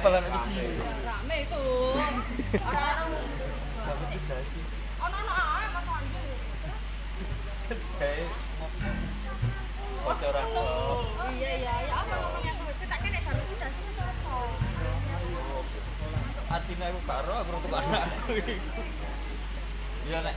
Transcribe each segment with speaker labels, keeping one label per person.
Speaker 1: Anakku lah apa lah nanti sih.
Speaker 2: Rame itu. Orang-orang ono-ono ae Mas Wandi.
Speaker 1: Kayak bocoran kok.
Speaker 2: Iya iya ya apa namanya aku wis tak kene baru udah sih sapa.
Speaker 1: Artinya aku karo aku untuk anakku. Iya nek.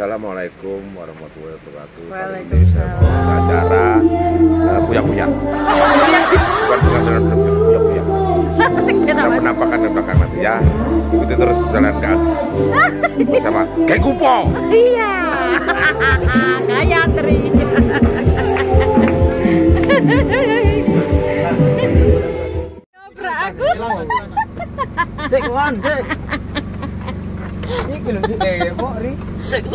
Speaker 3: Assalamualaikum warahmatullahi wabarakatuh. Ini
Speaker 4: Waalaikumsalam.
Speaker 3: acara uh, puya-puya. Bukan bukan dalam bentuk puya-puya.
Speaker 4: Kita
Speaker 3: penampakan di belakang nanti ya. Ikuti terus perjalanan kan bersama Geng Kupo.
Speaker 4: Iya. Gayatri. Dobrak aku.
Speaker 1: Cek lon, cek. Lho eh kok ri. Sik. Iki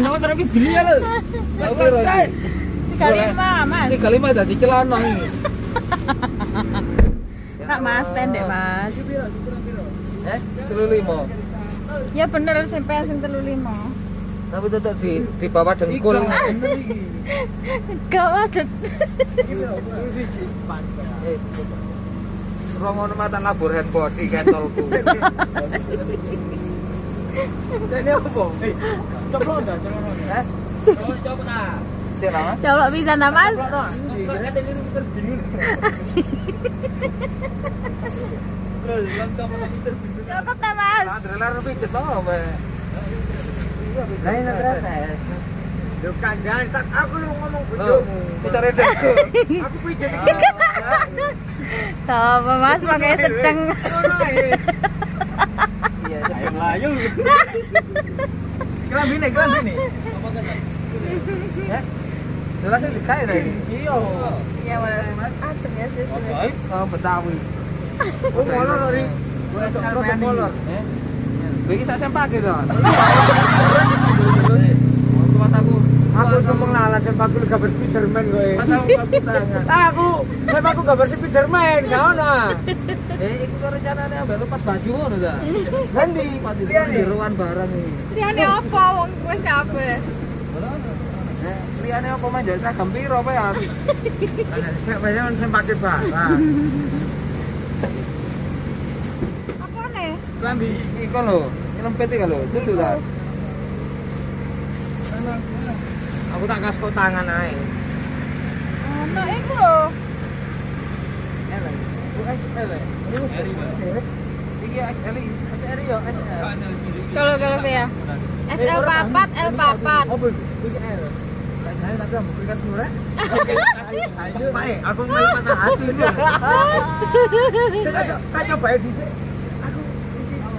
Speaker 1: lho tapi beli ya lho.
Speaker 4: Tiga lima Mas.
Speaker 1: Tiga lima tadi celana ini.
Speaker 4: Kak Mas pendek Mas.
Speaker 1: Eh, telu lima.
Speaker 4: Ya bener SMP sing telu lima.
Speaker 1: Tapi tetap di di bawah dengkul.
Speaker 4: Gak.
Speaker 1: Eh, Romono mata nabur hand body.
Speaker 5: Ini apa? Eh, coplok enggak? Coplok enggak?
Speaker 1: Eh? Coba nah.
Speaker 4: Coba bisa nah
Speaker 5: enggak?
Speaker 1: Ibarat ini
Speaker 4: nah
Speaker 1: cetok apa?
Speaker 5: Ternyata. Yo kandang tak aku lu ngomong bojomu.
Speaker 1: Bicara dengku.
Speaker 5: Aku pijet iki.
Speaker 4: Tuh apa Mas pakai sedeng.
Speaker 5: Ngono ae.
Speaker 1: Iya,
Speaker 5: Ayo layu. Kelambine, kelambine.
Speaker 1: Ya. Jelas sih dikae ta ini.
Speaker 5: Iya.
Speaker 4: Iya Mas. Adem ya sis.
Speaker 1: Oh, Betawi.
Speaker 5: Oh, molor ori. Gua sok molor.
Speaker 1: Iki sak sempak gitu. Kuat aku.
Speaker 5: Aku ngomong lalat gambar Spiderman kowe.
Speaker 1: Pas aku aku tangan.
Speaker 5: Aku, sampe aku gambar Spiderman, gak ono.
Speaker 1: Eh, iku rencanane ambek lepas baju ngono ta.
Speaker 5: Nanti,
Speaker 1: Pas di
Speaker 5: lihat nih.
Speaker 1: ruan barang iki.
Speaker 4: Liyane apa wong wis kabeh.
Speaker 1: Eh, liyane apa main jek seragam piro apa ya?
Speaker 5: Siapa yang sing pakai barang?
Speaker 4: Apa nih?
Speaker 5: Kelambi.
Speaker 1: Iku lho, nyelempet iki lho, ta.
Speaker 5: Aku tak kasko tangan ae.
Speaker 4: Ono iku lho.
Speaker 5: Elek. Bukan elek.
Speaker 1: Iki XL iki.
Speaker 5: SR yo.
Speaker 4: Kalau kalau ya. SL papat, L papat.
Speaker 5: Oh, L. Jahe tapi berikan murah. Pak, aku mau patah hati lu. Kita coba dhisik. Aku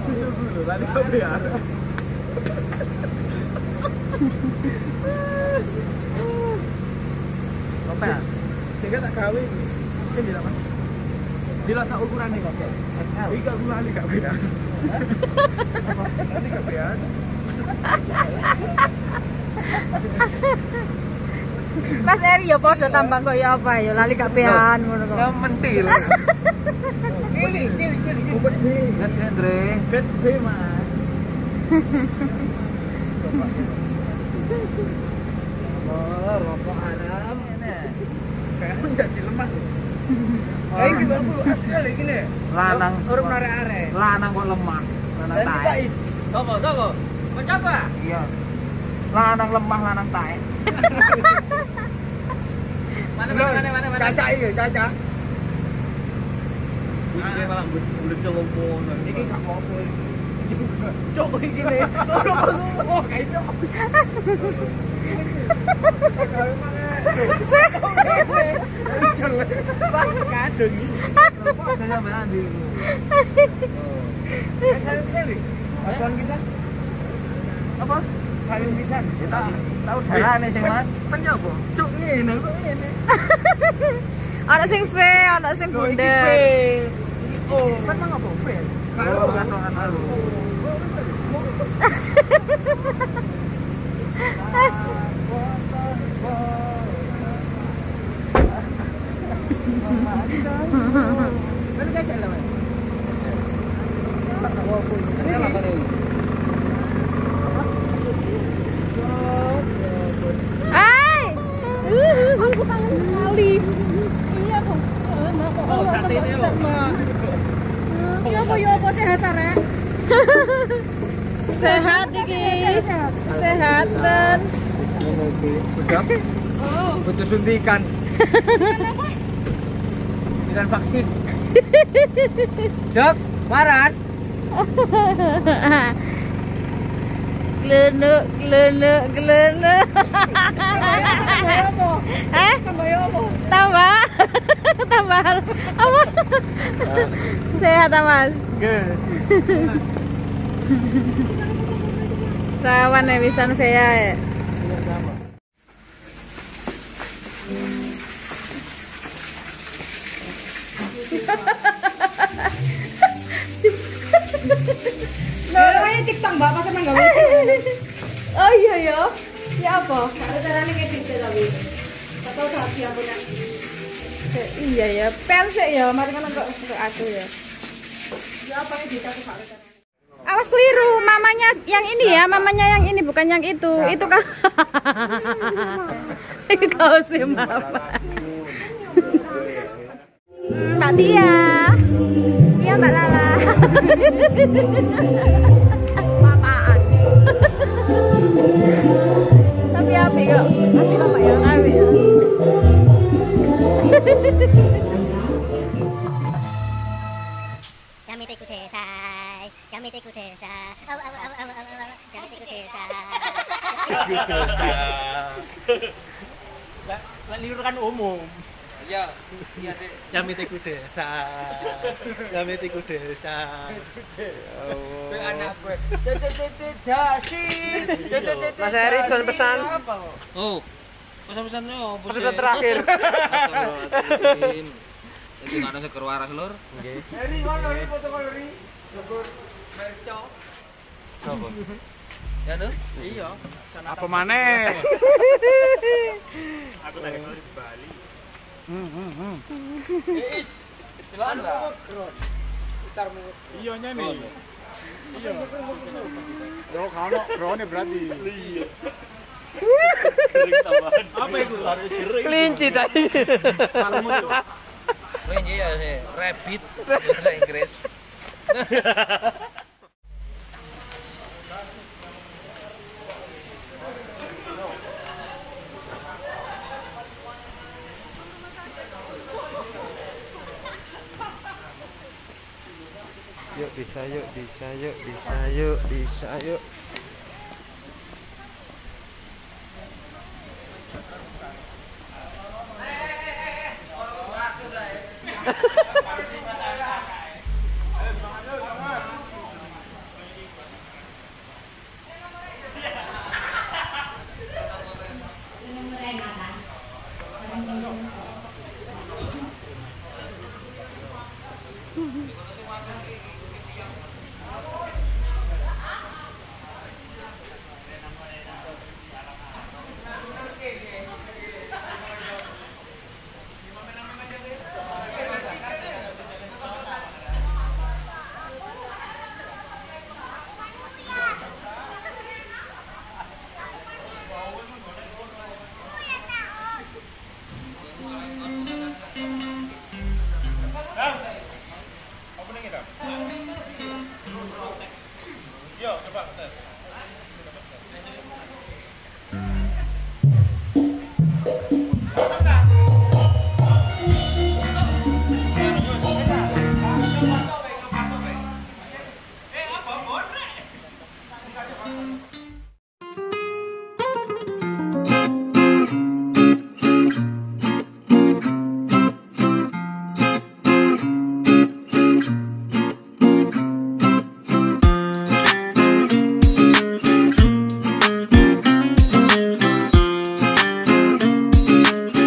Speaker 5: dulu, biar.
Speaker 1: Apa ya?
Speaker 5: Sehingga tak gawe mas. Kok.
Speaker 1: XL.
Speaker 5: Iki aku lali gak beda. Apa? Lali gak beda.
Speaker 4: Mas Eri ya padha tambang kaya apa ya lali gak pehan ngono
Speaker 1: Ya
Speaker 5: Mas.
Speaker 1: Oh, rokok.
Speaker 5: Kayaknya jadi lemah. Kayak asli.
Speaker 1: Lanang.
Speaker 5: Orang arek-arek.
Speaker 1: Lanang kok lemah. Lanang.
Speaker 5: Toko.
Speaker 1: Iya. Lanang lemah, lanang taek.
Speaker 5: Mana mana mana mana. Caca iya, caca.
Speaker 6: Iki malah bulet celopon.
Speaker 5: Iki gak apa-apa. Cok iki ne. Ora aku kayak itu. Kadung iki.
Speaker 1: Kok ada sampe andi.
Speaker 5: Sayur kali. Aton pisan.
Speaker 1: Apa?
Speaker 5: Sayur pisan.
Speaker 1: Kita tahu darane sing Mas.
Speaker 5: Penyapa? Cuk ngene kok ngene.
Speaker 4: Ono sing V, ono sing
Speaker 5: Lho, iki
Speaker 4: bunder.
Speaker 5: fail. Oh, kan mang apa fail?
Speaker 1: Oh, katokan malu.
Speaker 5: Kan guys lah.
Speaker 1: Ini apa nih?
Speaker 4: Hai. Aku kangen sekali. Iya kok.
Speaker 6: Oh, sate ini loh.
Speaker 4: Ya apa ya apa sehat arek? Sehat iki. Sehat dan
Speaker 5: Bedak. Butuh suntikan. Suntikan vaksin. Dok, waras.
Speaker 4: Glenuk, glenuk, glenuk. Eh? Tambah. Tambah. Apa? Sehat, Mas.
Speaker 5: Good.
Speaker 4: Rawan ya bisa saya ya.
Speaker 2: Namanya TikTok mbak, pas emang
Speaker 4: Oh iya ya. Ya apa?
Speaker 2: Kayak gitu tapi. Atau tapi yang punya.
Speaker 4: Iya ya. Pel sih ya. Mari kan kok aku ya.
Speaker 2: Ya apa yang bisa tuh
Speaker 4: keliru, mamanya yang ini ya, mamanya yang ini bukan yang itu. Itu kan. Itu kau sih mama. Mbak Tia. Iya Mbak Lala.
Speaker 7: kudesai, yamite kudesai, aw aw aw aw aw aw, yamite kudesai.
Speaker 6: Lah liur kan umum.
Speaker 1: Iya. Iya, Dek.
Speaker 6: Yamite desa. Yamite desa.
Speaker 5: Itu anak gue. Dasin.
Speaker 6: Mas Eri pesan-pesan.
Speaker 1: Oh. Pesan-pesan yo,
Speaker 6: Pesan terakhir.
Speaker 1: Astagfirullahaladzim. Iki ngono seger waras lur.
Speaker 5: Eri ngono ri foto kono ri. Syukur merco.
Speaker 1: Ya.
Speaker 5: Iya.
Speaker 6: Apa maneh? Aku tadi di Bali.
Speaker 5: Is. Silakan drone. Putar mu.
Speaker 6: Iya nih. Iya. Yo kalau drone berarti. Iya. Apa itu? Harus kering. Kelinci tadi.
Speaker 1: Kelinci ya sih, rabbit bahasa Inggris. bisa yuk bisa yuk bisa yuk bisa yuk